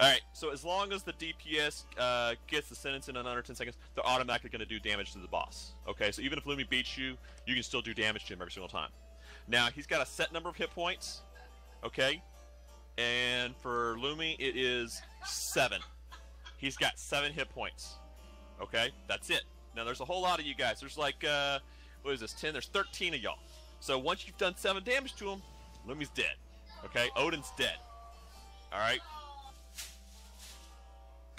Alright, so as long as the DPS uh, gets the sentence in under 10 seconds, they're automatically going to do damage to the boss. Okay, so even if Lumi beats you, you can still do damage to him every single time. Now, he's got a set number of hit points. Okay? And for Lumi, it is 7. He's got 7 hit points. Okay? That's it. Now, there's a whole lot of you guys. There's like, uh, what is this, 10? There's 13 of y'all. So once you've done 7 damage to him, Lumi's dead. Okay? Odin's dead. Alright?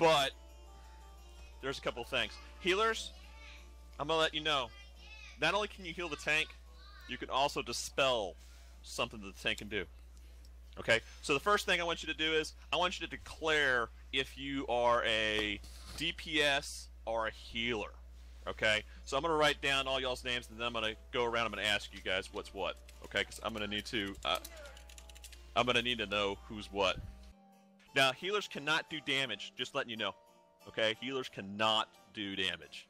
But there's a couple things. Healers, I'm gonna let you know. Not only can you heal the tank, you can also dispel something that the tank can do. Okay, so the first thing I want you to do is I want you to declare if you are a DPS or a healer. Okay, so I'm gonna write down all y'all's names and then I'm gonna go around. I'm gonna ask you guys what's what. Okay, because I'm gonna need to. Uh, I'm gonna need to know who's what. Now, healers cannot do damage, just letting you know. Okay? Healers cannot do damage.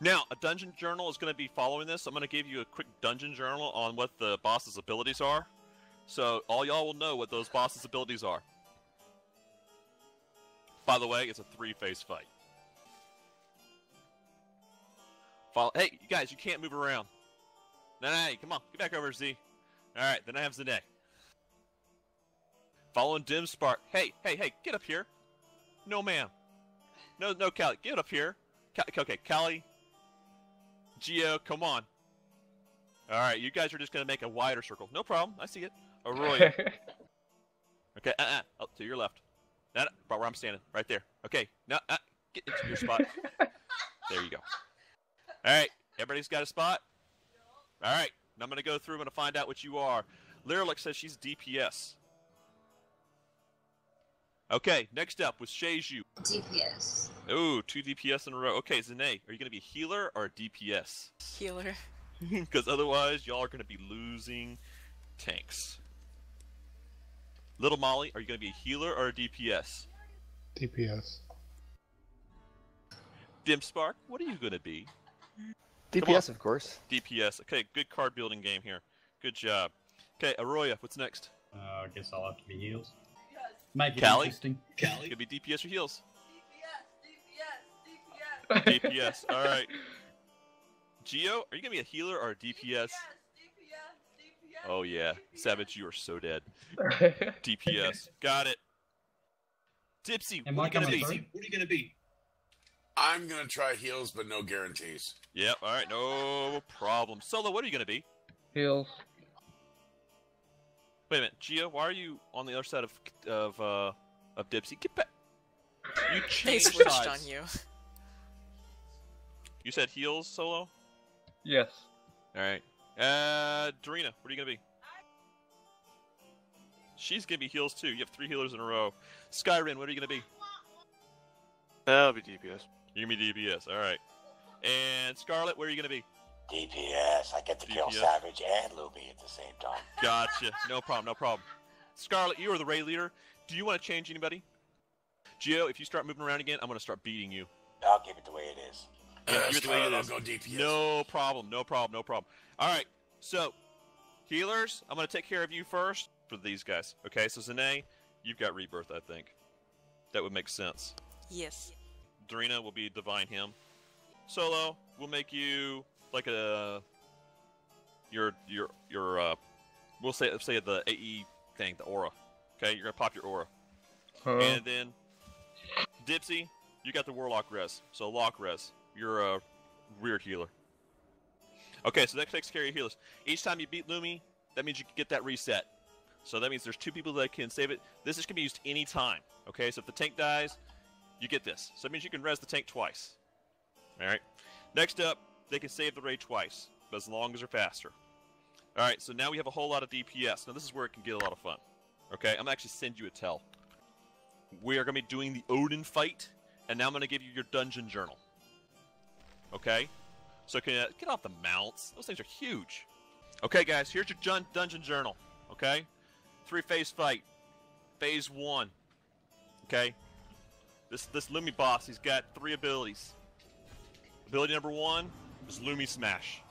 Now, a dungeon journal is going to be following this. I'm going to give you a quick dungeon journal on what the boss's abilities are. So, all y'all will know what those boss's abilities are. By the way, it's a three phase fight. Follow hey, you guys, you can't move around. No, no, come on, get back over, Z. Alright, then I have Zane. Following Dim Spark. Hey, hey, hey, get up here. No, ma'am. No, no, Callie, get up here. okay, Callie. Geo, come on. All right, you guys are just going to make a wider circle. No problem. I see it. Arroyo. okay, uh-uh. Oh, to your left. Not no, where I'm standing. Right there. Okay, now uh, get into your spot. there you go. All right, everybody's got a spot? All right, I'm going to go through. I'm going to find out what you are. Lyric says she's DPS. Okay, next up with Sheju. DPS. Oh, two DPS in a row. Okay, Zane, are you going to be a healer or a DPS? Healer. Because otherwise, y'all are going to be losing tanks. Little Molly, are you going to be a healer or a DPS? DPS. Dim Spark, what are you going to be? DPS, of course. DPS. Okay, good card building game here. Good job. Okay, Arroyo, what's next? Uh, I guess I'll have to be heals. Make it Callie? interesting. Callie. Could be DPS or heals. DPS, DPS, DPS. DPS. All right. Geo, are you gonna be a healer or a DPS? DPS, DPS, Oh yeah, DPS. Savage, you are so dead. DPS. Got it. Dipsy, Am what I are you gonna be? What are you gonna be? I'm gonna try heals, but no guarantees. Yep. All right, no problem. Solo, what are you gonna be? Heals. Wait a minute, Gia, why are you on the other side of of uh of Dipsy? Get back. You They changed switched sides. on you. You said heals, Solo. Yes. All right. Uh, Darina, what are you gonna be? She's gonna be heals too. You have three healers in a row. Skyrim, what are you gonna be? That'll be DPS. You're gonna be DPS. All right. And Scarlet, where are you gonna be? DPS. I get to kill Savage and Luby at the same time. Gotcha. No problem. No problem. Scarlet, you are the raid leader. Do you want to change anybody? Geo, if you start moving around again, I'm gonna start beating you. I'll keep it the way it is. Yeah, you're the way it Scarlet, I'll go DPS. No problem. No problem. No problem. All right. So, healers, I'm gonna take care of you first for these guys. Okay. So Zane, you've got rebirth. I think that would make sense. Yes. Dorina will be divine him. Solo, we'll make you like a your your your uh we'll say let's say the AE thing, the aura. Okay, you're gonna pop your aura. Huh. And then Dipsy, you got the warlock res. So lock res. You're a weird healer. Okay, so that takes care of your healers. Each time you beat Lumi, that means you can get that reset. So that means there's two people that can save it. This is gonna be used any time. Okay, so if the tank dies, you get this. So that means you can res the tank twice. Alright. Next up, they can save the raid twice, but as long as they're faster. Alright, so now we have a whole lot of DPS. Now this is where it can get a lot of fun. Okay, I'm gonna actually send you a tell. We are gonna be doing the Odin fight, and now I'm gonna give you your dungeon journal. Okay? So can uh, get off the mounts. Those things are huge. Okay, guys, here's your jun- dungeon journal. Okay? Three phase fight. Phase one. Okay? This this Lumi boss, he's got three abilities. Ability number one is Lumi Smash.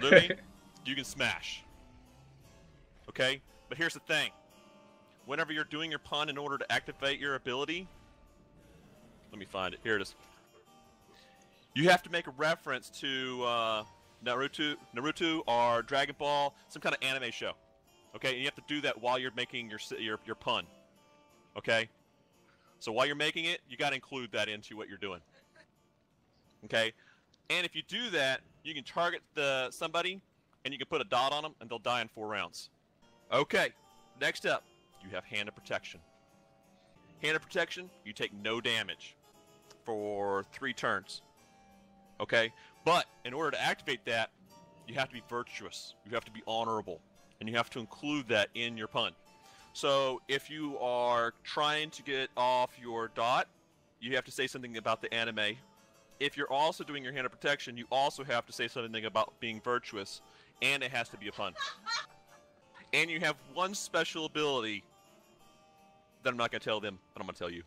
Lumi, you can smash. Okay? But here's the thing. whenever you're doing your pun in order to activate your ability, let me find it. Here it is. You have to make a reference to uh, Naruto, Naruto or Dragon Ball, some kind of anime show. Okay, and you have to do that while you're making your your your pun. Okay, so while you're making it, you got to include that into what you're doing. Okay, and if you do that, you can target the somebody, and you can put a dot on them, and they'll die in four rounds. Okay, next up, you have hand of protection. Hand of protection, you take no damage for three turns. Okay, but in order to activate that, you have to be virtuous. You have to be honorable, and you have to include that in your pun. So if you are trying to get off your dot, you have to say something about the anime. If you're also doing your hand of protection, you also have to say something about being virtuous, and it has to be a pun. And you have one special ability that I'm not going to tell them, but I'm going to tell you.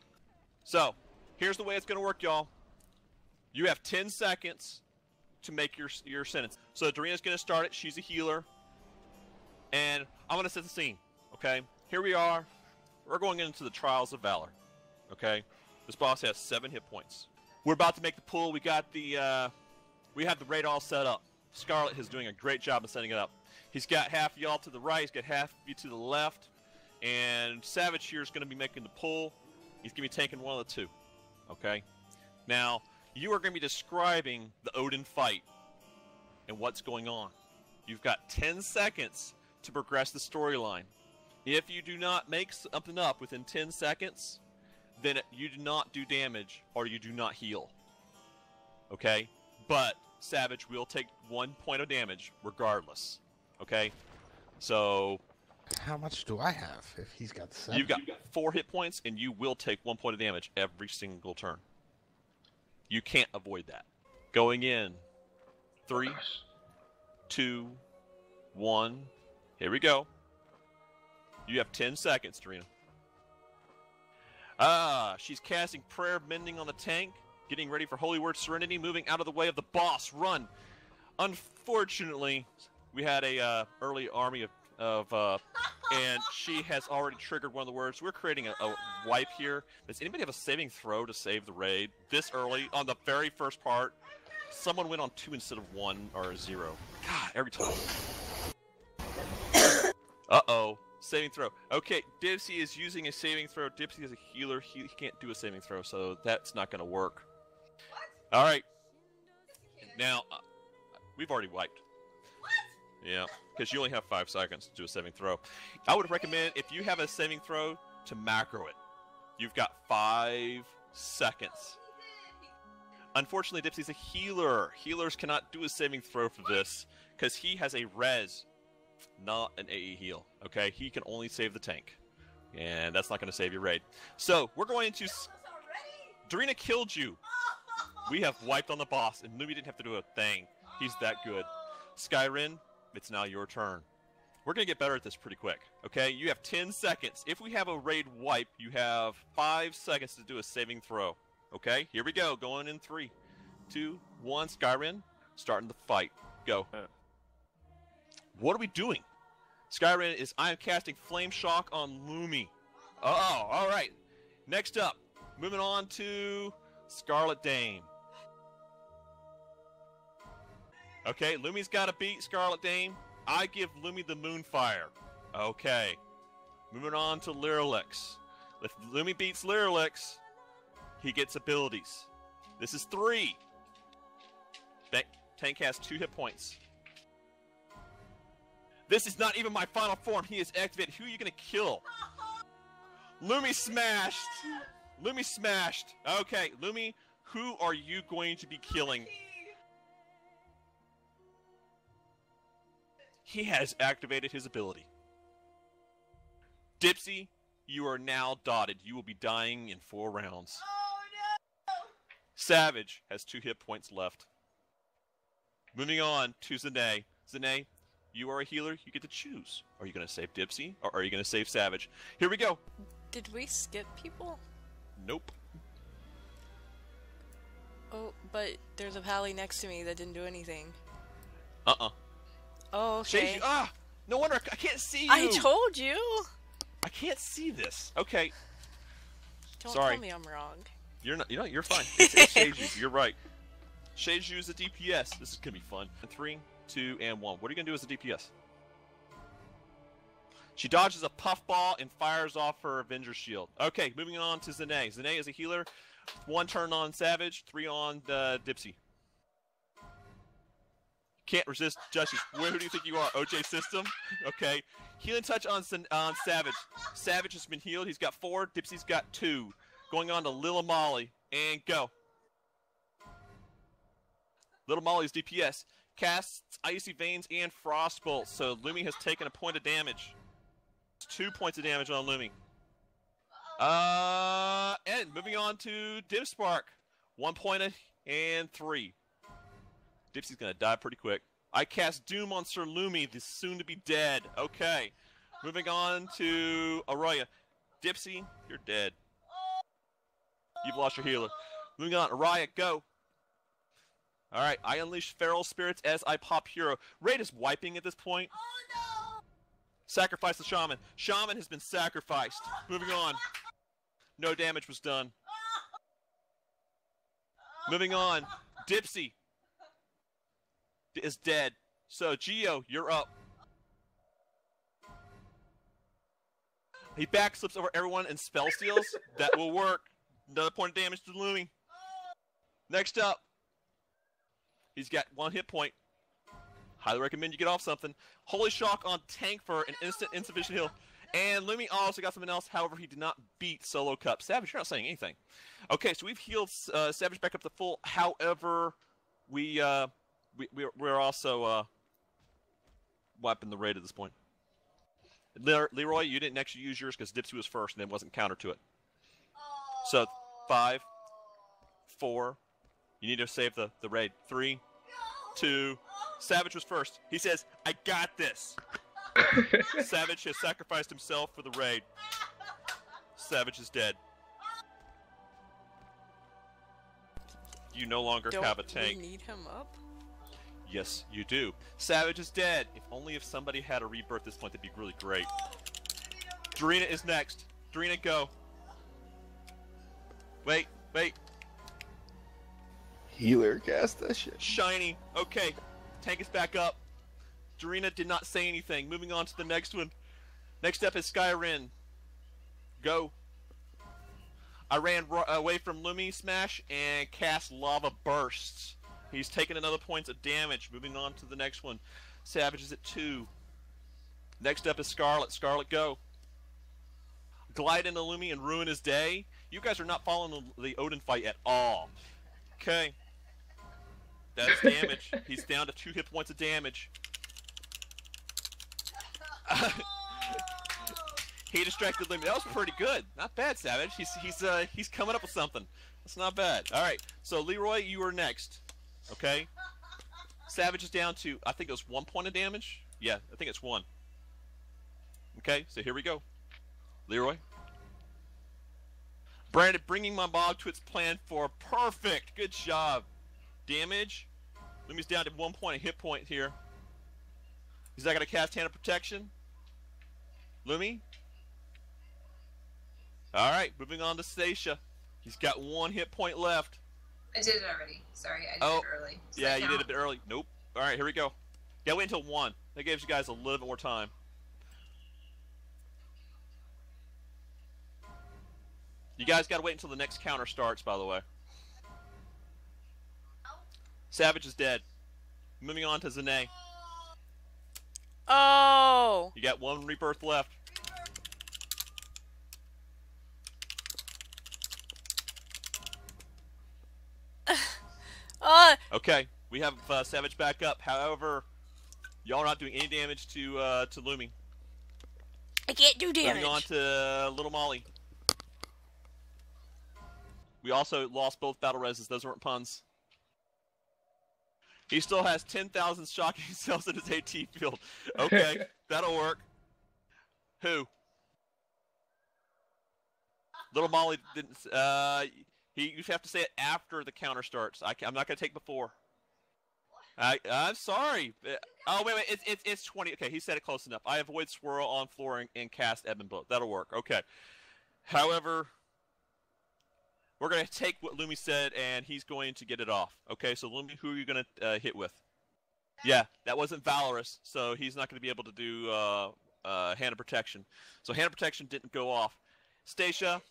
So, here's the way it's going to work, y'all. You have 10 seconds to make your your sentence. So Dorina's going to start it. She's a healer. And I'm going to set the scene, okay? Here we are. We're going into the Trials of Valor, okay? This boss has seven hit points. We're about to make the pull. We got the, uh, we have the raid all set up. Scarlet is doing a great job of setting it up. He's got half y'all to the right. He's got half of you to the left. And Savage here is going to be making the pull. He's going to be taking one of the two. Okay? Now, you are going to be describing the Odin fight and what's going on. You've got 10 seconds to progress the storyline. If you do not make something up within 10 seconds, then you do not do damage or you do not heal. Okay? But Savage will take one point of damage regardless. Okay? So How much do I have if he's got seven? You've got four hit points, and you will take one point of damage every single turn. You can't avoid that. Going in. Three, two, one. Here we go. You have 10 seconds, Dorina. Ah, she's casting Prayer Mending on the tank, getting ready for Holy Word Serenity, moving out of the way of the boss. Run! Unfortunately, we had a uh, early army of, of uh, and she has already triggered one of the words. We're creating a, a wipe here. Does anybody have a saving throw to save the raid this early on the very first part? Someone went on two instead of one or zero. God, every time. uh oh, saving throw. Okay, Dipsy is using a saving throw. Dipsy is a healer. He, he can't do a saving throw, so that's not going to work. All right. Now, uh, we've already wiped. Yeah, because you only have five seconds to do a saving throw. I would recommend if you have a saving throw to macro it. You've got five seconds. Unfortunately, Dipsy's a healer. Healers cannot do a saving throw for this because he has a res, not an AE heal. Okay, he can only save the tank, and that's not going to save your raid. So we're going to. s- Dorina killed you. We have wiped on the boss, and Lumi didn't have to do a thing. He's that good. Skyrin, it's now your turn. We're going to get better at this pretty quick, okay? You have 10 seconds. If we have a raid wipe, you have 5 seconds to do a saving throw, okay? Here we go. Going in three, two, one. Skyrin, starting the fight. Go. Uh. What are we doing? Skyrin is I am casting Flame Shock on Lumi. Oh, all right. Next up, moving on to Scarlet Dame. Okay, Lumi's got to beat Scarlet Dame. I give Lumi the Moonfire. Okay. Moving on to Lyrelix. If Lumi beats Lyrelix, he gets abilities. This is three. Tank has two hit points. This is not even my final form. He is activated. Who are you going to kill? Lumi smashed. Lumi smashed. Okay, Lumi, who are you going to be killing? He has activated his ability. Dipsy, you are now dotted. You will be dying in four rounds. Savage has two hit points left. Moving on to Zane. Zane, you are a healer. You get to choose. Are you going to save Dipsy or are you going to save Savage? Here we go. Did we skip people? Nope. Oh, but there's a pally next to me that didn't do anything. Uh uh Oh, Shade okay. you. Ah! No wonder I can't see you. I told you. I can't see this. Okay, Don't Sorry. tell me I'm wrong. you're not. You know, you're fine. It's, it's. You're right. Sheiju is a DPS. This is gonna be fun. And Three, two, and one. What are you gonna do as a DPS? She dodges a puffball and fires off her Avenger shield. Okay, moving on to Zane. Zane is a healer. One turn on Savage, three on uh, Dipsy. Can't resist Justice. Where do you think you are? OJ System? Okay. Healing touch on on Savage. Savage has been healed. He's got four. Dipsy's got two. Going on to Lil Molly. And go. Little Molly's DPS. Casts Icy Veins and Frostbolt. So Lumi has taken a point of damage. Two points of damage on Lumi. Uh, and moving on to Dim Spark. One and three. Dipsy's gonna die pretty quick. I cast Doom on Sir Lumi, the soon to be dead. Okay. Moving on to Araya. Dipsy, you're dead. You've lost your healer. Moving on, Araya, go. Alright, I unleash feral spirits as I pop hero. Raid is wiping at this point. Oh, Sacrifice the shaman. Shaman has been sacrificed. Moving on. No damage was done. Moving on. Dipsy is dead. So Geo, you're up. He backslips over everyone and spell steals. that will work. Another point of damage to Lumi. Next up, he's got one hit point. Highly recommend you get off something. Holy Shock on Tank for an instant insufficient heal. And Lumi also got something else. However, he did not beat Solo Cup. Savage, you're not saying anything. Okay, so we've healed uh, Savage back up to full. However, we uh, we we're, we're also uh, wiping the raid at this point. Le- Leroy, you didn't actually use yours because Dipsy was first and then wasn't counter to it. So five, four. You need to save the the raid. Three, two. Savage was first. He says, "I got this." Savage has sacrificed himself for the raid. Savage is dead. You no longer Don't have a we tank. need him up? Yes, you do. Savage is dead. If only if somebody had a rebirth at this point, that'd be really great. Dorina is next. Dorina, go. Wait, wait. Healer cast that shit. Shiny. Okay. Tank is back up. Dorina did not say anything. Moving on to the next one. Next up is Skyrin. Go. I ran away from Lumi Smash and cast Lava Bursts. He's taken another points of damage. Moving on to the next one. Savage is at two. Next up is Scarlet. Scarlet, go. Glide into Lumi and ruin his day. You guys are not following the Odin fight at all. Okay. That's damage. He's down to two hit points of damage. he distracted Lumi. That was pretty good. Not bad, Savage. He's he's uh he's coming up with something. That's not bad. All right. So Leroy, you are next. Okay. Savage is down to I think it was one point of damage. Yeah, I think it's one. Okay. So here we go. Leroy. Brandon, bringing my mob to its plan for perfect. Good job. Damage. Lumi's down to one point, a hit point here. He's not going to cast Hand of Protection. Lumi. All right, moving on to Stacia. He's got one hit point left. I did it already. Sorry, I did Oh, it early. Does Yeah, you did it early. Nope. All right, here we go. Yeah, wait until one. That gives you guys a little bit more time. You guys got to wait until the next counter starts, by the way. Savage is dead. Moving on to Zane. Oh! You got one rebirth left. Uh, Okay, we have uh, Savage back up. However, y'all are not doing any damage to uh, to Lumi. I can't do damage. Moving on to uh, Little Molly. We also lost both battle reses. Those weren't puns. He still has 10,000 shocking cells in his AT field. Okay, that'll work. Who? Little Molly didn't. Uh, he you have to say it after the counter starts. I, am not gonna take before. I I'm sorry. Uh, Oh wait, wait. It's it's it's twenty. Okay, he said it close enough. I avoid swirl on flooring and, and cast ebb and blow. That'll work. Okay. However, we're gonna take what Lumi said, and he's going to get it off. Okay, so Lumi, who are you gonna uh, hit with? Yeah, that wasn't Valorous, so he's not gonna be able to do uh, uh, hand of protection. So hand of protection didn't go off. Stacia,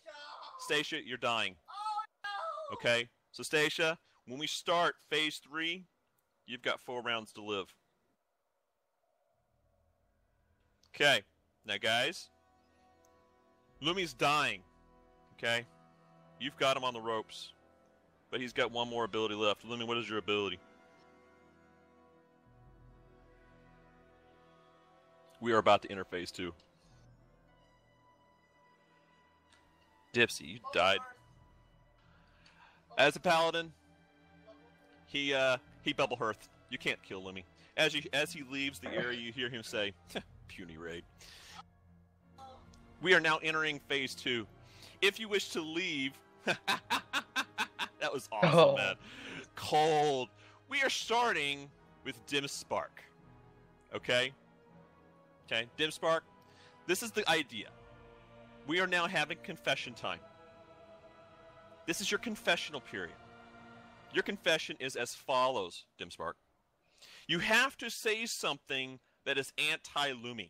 Stacia, you're dying. Okay, so Stacia, when we start phase three, you've got four rounds to live. Okay, now guys, Lumi's dying. Okay, you've got him on the ropes, but he's got one more ability left. Lumi, what is your ability? We are about to enter phase two. Dipsy, you died. As a paladin, he uh he bubble hearth. You can't kill Lumi. As you as he leaves the area, you hear him say, "Puny raid." We are now entering phase two. If you wish to leave, that was awesome, Oh. man. Cold. We are starting with Dim Spark. Okay. Okay, Dim Spark. This is the idea. We are now having confession time. This is your confessional period. Your confession is as follows, Dim Spark. You have to say something that is anti Lumi.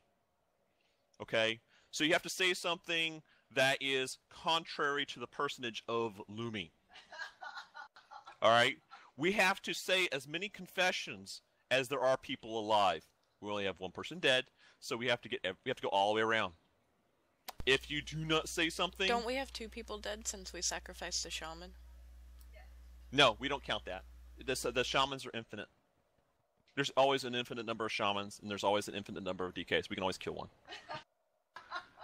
Okay? So you have to say something that is contrary to the personage of Lumi. All right? We have to say as many confessions as there are people alive. We only have one person dead, so we have to get we have to go all the way around. If you do not say something, Don't we have two people dead since we sacrificed the shaman? No, we don't count that. The, the shamans are infinite. There's always an infinite number of shamans, and there's always an infinite number of DKs. We can always kill one.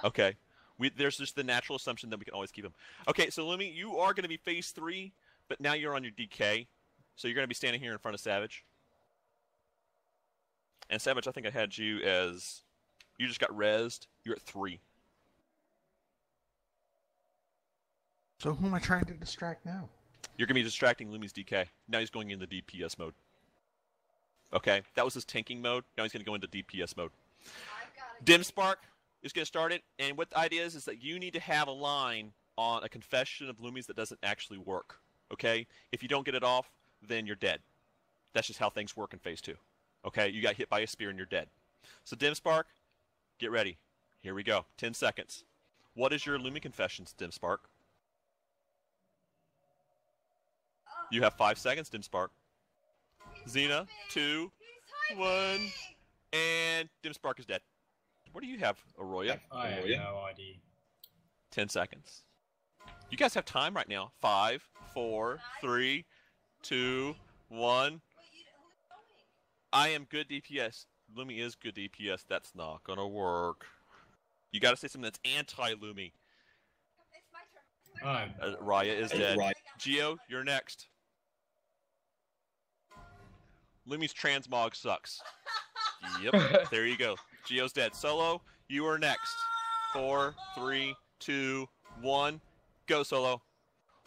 Okay. We, there's just the natural assumption that we can always keep them. Okay, so Lumi, you are going to be phase three, but now you're on your DK, so you're going to be standing here in front of Savage. And Savage, I think I had you as you just got rezzed. You're at three. So who am I trying to distract now? You're going to be distracting Lumi's DK. Now he's going into the DPS mode. Okay, that was his tanking mode. Now he's going to go into DPS mode. Dim Spark is going to start it, and what the idea is is that you need to have a line on a confession of Lumi's that doesn't actually work. Okay, if you don't get it off, then you're dead. That's just how things work in Phase Two. Okay, you got hit by a spear and you're dead. So Dim Spark, get ready. Here we go. Ten seconds. What is your Lumi Dim Spark? You have five seconds, Dim Spark. Xena, two, one, and Dim Spark is dead. What do you have, Arroya? I have no idea. Ten seconds. You guys have time right now. Five, four, three, two, one. I am good DPS. Lumi is good DPS. That's not gonna work. You gotta say something that's anti-Lumi. I'm Uh, Raya is dead. Geo, you're next. Lumi's transmog sucks. Yep, there you go. Geo's dead. Solo, you are next. Four, three, two, one, go Solo.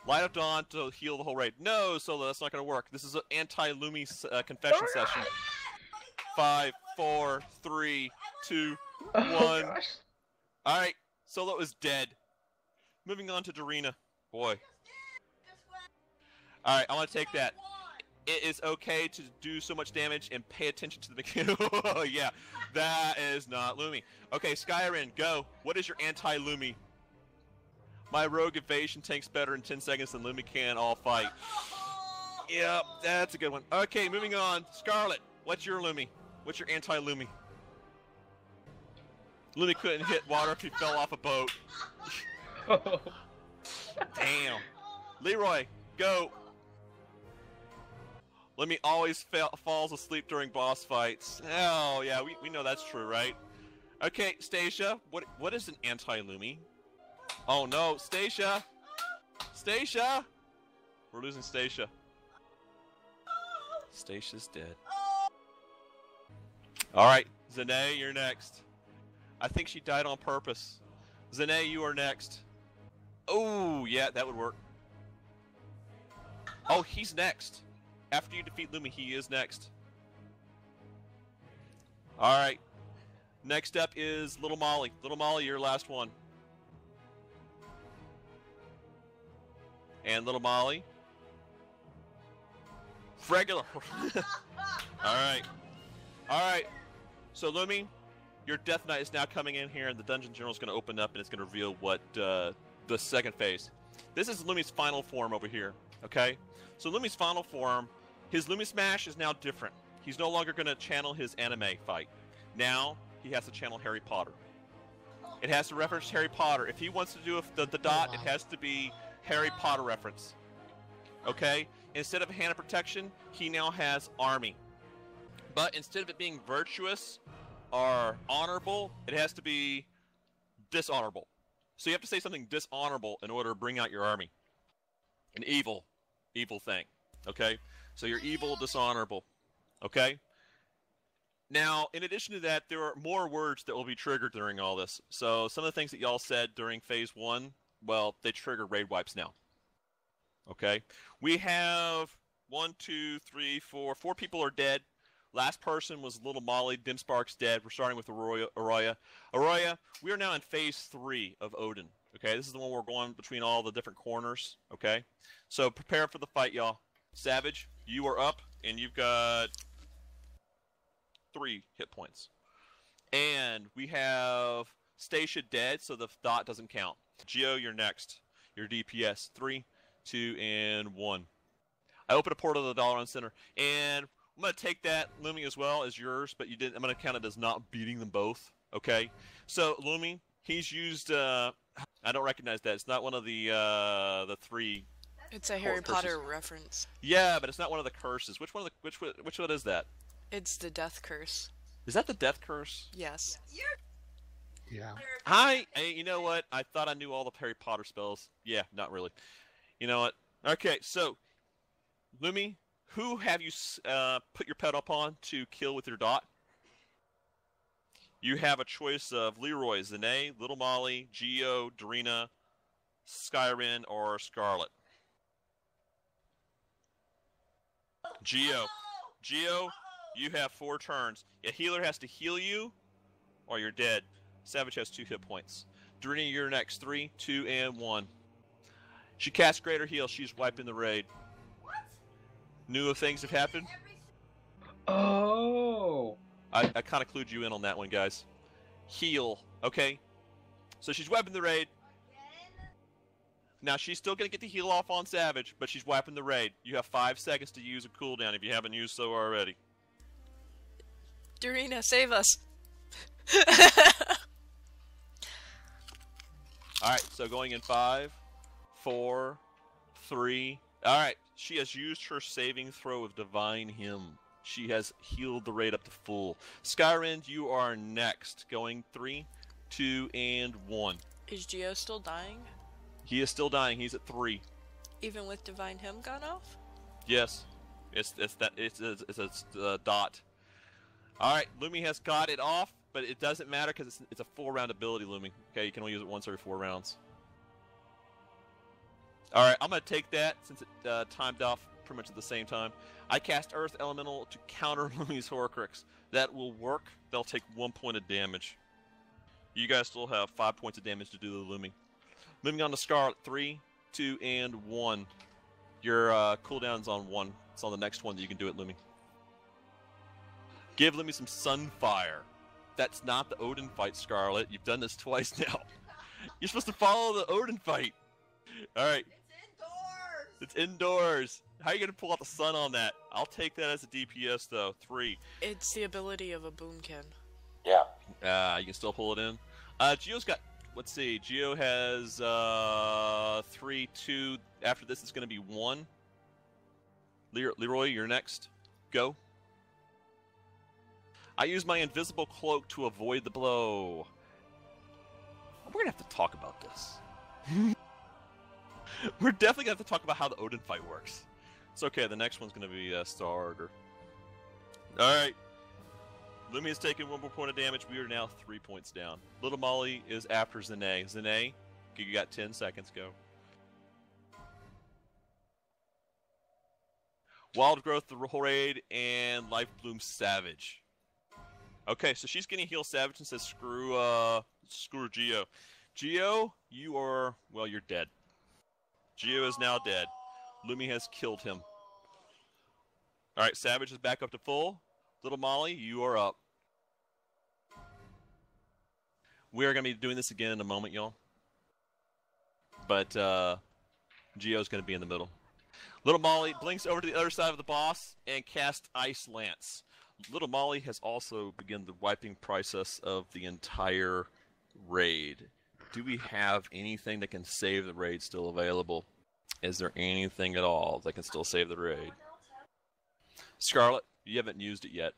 Light of Dawn to heal the whole raid. No, Solo, that's not going to work. This is an anti-Lumi uh, confession session. Five, four, three, two, Oh, one. gosh. All right, Solo is dead. Moving on to Darina. Boy. All right, I want to take that. It is okay to do so much damage and pay attention to the. oh yeah, that is not Lumi. Okay, Skyrim, go. What is your anti-Lumi? My rogue evasion tanks better in 10 seconds than Lumi can all fight. Yep, that's a good one. Okay, moving on. Scarlet, what's your Lumi? What's your anti-Lumi? Lumi couldn't hit water if he fell off a boat. Damn. Leroy, go. Lumi always fa- falls asleep during boss fights. Oh, yeah, we, we know that's true, right? Okay, Stasia, what what is an anti-Lumi? Oh no, Stasia! Stasia! We're losing Stasia. Stasia's dead. Alright, Zane, you're next. I think she died on purpose. Zane, you are next. Oh, yeah, that would work. Oh, he's next. After you defeat Lumi, he is next. All right. Next up is Little Molly. Little Molly, your last one. And Little Molly. Regular. All right. All right. So Lumi, your Death Knight is now coming in here, and the Dungeon Journal is going to open up, and it's going to reveal what uh, the second phase. This is Lumi's final form over here. Okay. So Lumi's final form, his Lumi Smash is now different. He's no longer going to channel his anime fight. Now he has to channel Harry Potter. It has to reference Harry Potter. If he wants to do a, the, the dot, it has to be Harry Potter reference. Okay? Instead of hand of protection, he now has army. But instead of it being virtuous or honorable, it has to be dishonorable. So you have to say something dishonorable in order to bring out your army. An evil, evil thing. Okay? So you're evil, dishonorable. Okay? Now, in addition to that, there are more words that will be triggered during all this. So some of the things that y'all said during phase one, well, they trigger raid wipes now. Okay? We have one, two, three, four. Four people are dead. Last person was Little Molly. Dim Sparks dead. We're starting with Arroya. Arroya. Arroya, we are now in phase three of Odin. Okay, this is the one we're going between all the different corners. Okay, so prepare for the fight, y'all. Savage, you are up, and you've got three hit points. And we have Stacia dead, so the dot doesn't count. Geo, you're next. Your DPS. Three, two, and one. I open a portal to the Dollar on Center, and I'm gonna take that Lumi as well as yours, but you didn't. I'm gonna count it as not beating them both. Okay. So Lumi, he's used. Uh, I don't recognize that. It's not one of the uh, the three. It's a Harry curses. Potter reference. Yeah, but it's not one of the curses. Which one of the which one- which one is that? It's the death curse. Is that the death curse? Yes. Yeah. Hi. Hey, you know what? I thought I knew all the Harry Potter spells. Yeah, not really. You know what? Okay, so Lumi, who have you uh, put your pet up on to kill with your dot? You have a choice of Leroy, Zane, Little Molly, Geo, Dorina, Skyrin, or Scarlet. Geo. Geo, you have four turns. A healer has to heal you, or you're dead. Savage has two hit points. Dorina, you're next. Three, two, and one. She casts Greater Heal. She's wiping the raid. New things have happened. Oh. I, I kind of clued you in on that one, guys. Heal, okay? So she's wiping the raid. Now she's still gonna get the heal off on Savage, but she's wiping the raid. You have five seconds to use a cooldown if you haven't used so already. Dorina, save us. All right, so going in five, four, three. All right, she has used her saving throw of Divine Hymn. She has healed the raid up to full. Skyrend, you are next. Going three, two, and one. Is Geo still dying? He is still dying. He's at three. Even with Divine Hymn gone off? Yes, it's it's that it's it's, it's a uh, dot. All right, Lumi has got it off, but it doesn't matter because it's it's a full round ability, Lumi. Okay, you can only use it once every four rounds. All right, I'm gonna take that since it uh, timed off pretty much at the same time. I cast Earth Elemental to counter Lumi's Horcrux. That will work. They'll take one point of damage. You guys still have five points of damage to do the Lumi. Moving on to Scarlet, three, two, and one. Your uh, cooldown's on one. It's on the next one that you can do it, Lumi. Give Lumi some Sunfire. That's not the Odin fight, Scarlet. You've done this twice now. You're supposed to follow the Odin fight. All right. It's indoors. It's indoors. How are you gonna pull out the sun on that? I'll take that as a DPS though. Three. It's the ability of a boomkin. Yeah. Uh, you can still pull it in. Uh, Geo's got. Let's see. Geo has uh three, two. After this, it's gonna be one. Leroy, Leroy, you're next. Go. I use my invisible cloak to avoid the blow. We're gonna have to talk about this. We're definitely gonna have to talk about how the Odin fight works. It's okay. The next one's gonna be uh, starter. All right. Lumi has taken one more point of damage. We are now three points down. Little Molly is after Zane. Zane, you got 10 seconds. Go. Wild Growth, the Raid, and Life Bloom Savage. Okay, so she's getting heal Savage and says, "Screw, uh, screw Geo." Geo, you are well, you're dead. Geo is now dead. Lumi has killed him. All right, Savage is back up to full. Little Molly, you are up. We are going to be doing this again in a moment, y'all. But uh, Geo's going to be in the middle. Little Molly blinks over to the other side of the boss and casts Ice Lance. Little Molly has also begun the wiping process of the entire raid. Do we have anything that can save the raid still available? Is there anything at all that can still save the raid? Scarlet, you haven't used it yet.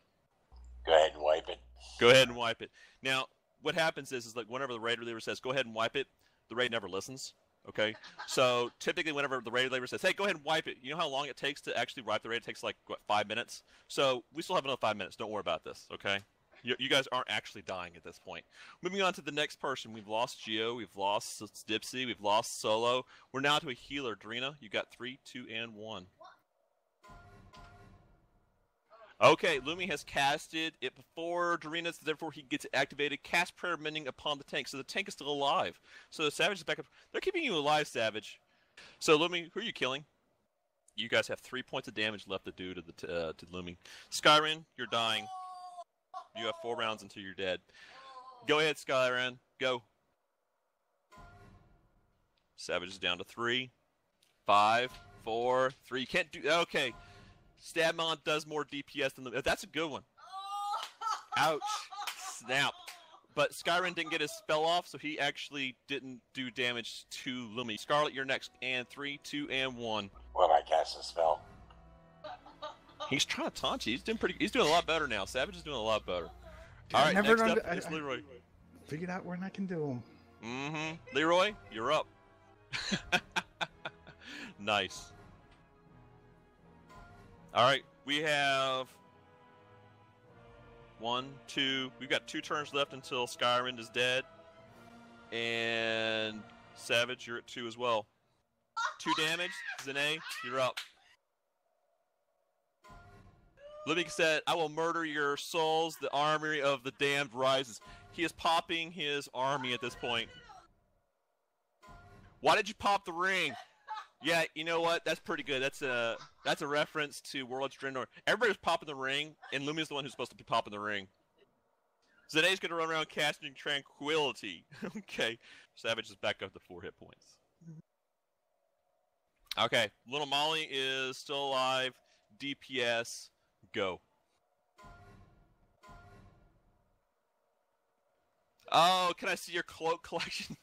Go ahead and wipe it. Go ahead and wipe it. Now, what happens is, is like whenever the raid leader says, "Go ahead and wipe it," the raid never listens. Okay, so typically, whenever the raid leader says, "Hey, go ahead and wipe it," you know how long it takes to actually wipe the raid? It takes like what five minutes. So we still have another five minutes. Don't worry about this. Okay, you, you guys aren't actually dying at this point. Moving on to the next person, we've lost Geo, we've lost Dipsy, we've lost Solo. We're now to a healer, Drina. You got three, two, and one. Okay, Lumi has casted it before Dorina, so therefore he gets activated. Cast Prayer Mending upon the tank, so the tank is still alive. So the Savage is back up. They're keeping you alive, Savage. So Lumi, who are you killing? You guys have three points of damage left to do to the uh, to Lumi. Skyrim, you're dying. You have four rounds until you're dead. Go ahead, Skyrim. Go. Savage is down to three, five, four, three. You can't do. Okay. Stabmon does more DPS than the. That's a good one. Ouch. Snap. But Skyrim didn't get his spell off, so he actually didn't do damage to Lumi. Scarlet, you're next. And three, two, and one. When I cast a spell. He's trying to taunt you. He's doing pretty. He's doing a lot better now. Savage is doing a lot better. Dude, All I never next up I- is I- Leroy. Figured out when I can do him. Mm-hmm. Leroy, you're up. nice. All right, we have one, two. We've got two turns left until Skyrim is dead, and Savage, you're at two as well. Two damage. Zane, you're up. Living said, I will murder your souls. The army of the damned rises. He is popping his army at this point. Why did you pop the ring? Yeah, you know what? That's pretty good. That's a that's a reference to World of Draenor. Everybody's popping the ring, and Lumia's the one who's supposed to be popping the ring. Zane's gonna run around casting tranquility. okay. Savage is back up to four hit points. Okay, little Molly is still alive. DPS, go. Oh, can I see your cloak collection?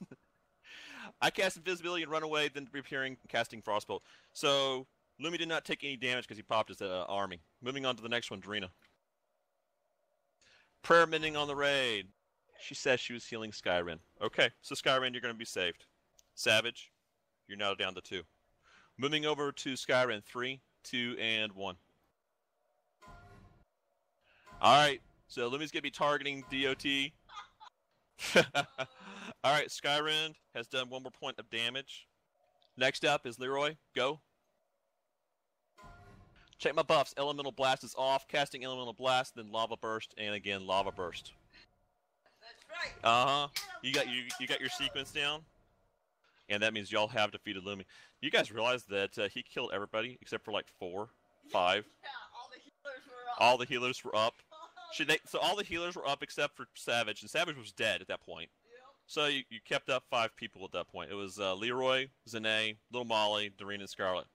I cast invisibility and run away, then reappearing, casting frostbolt. So Lumi did not take any damage because he popped his uh, army. Moving on to the next one, Drina. Prayer mending on the raid. She says she was healing Skyrim. Okay, so Skyrim, you're going to be saved. Savage, you're now down to two. Moving over to Skyrim, three, two, and one. All right, so Lumi's to be targeting DOT. All right, Skyrend has done one more point of damage. Next up is Leroy. Go. Check my buffs. Elemental Blast is off. Casting Elemental Blast, then Lava Burst, and again Lava Burst. That's right. Uh huh. You got you you got your sequence down, and that means y'all have defeated Lumi. You guys realize that uh, he killed everybody except for like four, five. Yeah, all the healers were up. All the healers were up. Should they, so all the healers were up except for Savage, and Savage was dead at that point. So you, you kept up five people at that point. It was uh, Leroy, Zane, Little Molly, Doreen, and Scarlet.